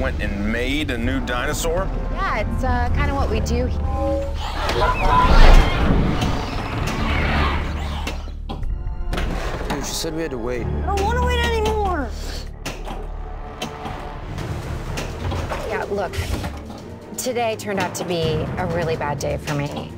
went and made a new dinosaur? Yeah, it's uh, kind of what we do. Dude, she said we had to wait. I don't want to wait anymore. Yeah, look, today turned out to be a really bad day for me.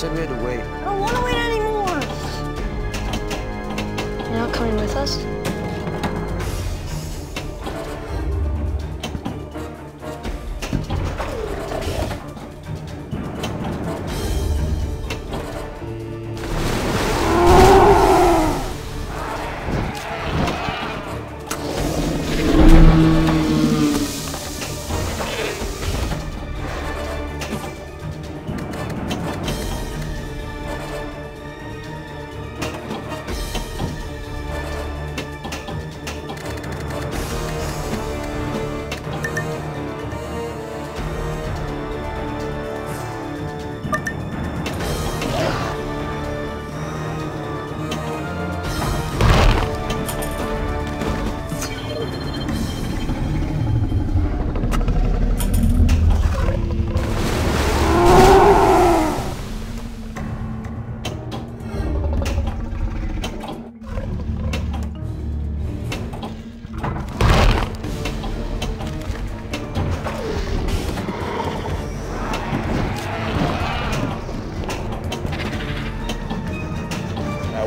Said we had to wait. I don't want to wait anymore. You're not coming with us?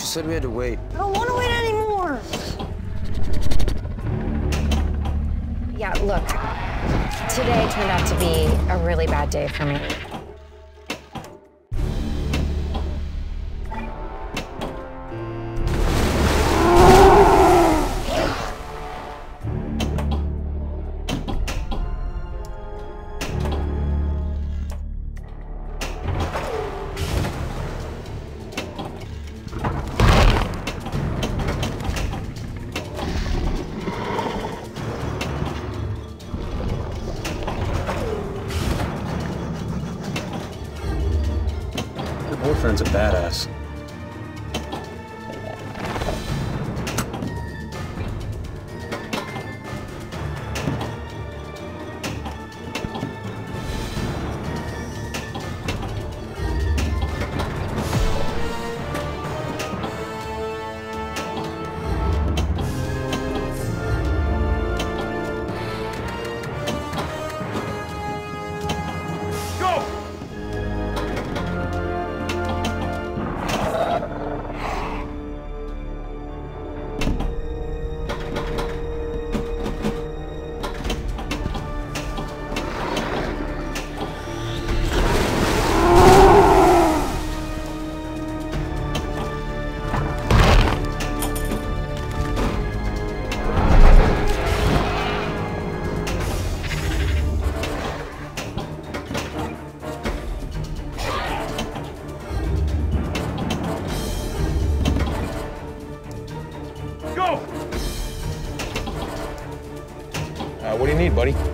she said we had to wait. I don't want to wait anymore. Yeah, look, today turned out to be a really bad day for me. Boyfriend's a badass. Need, buddy?